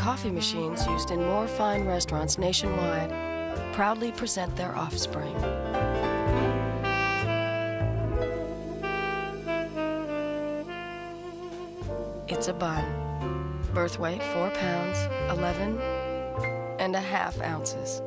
coffee machines used in more fine restaurants nationwide proudly present their offspring. It's a Bunn. Birth weight 4 pounds, 11 and a half ounces.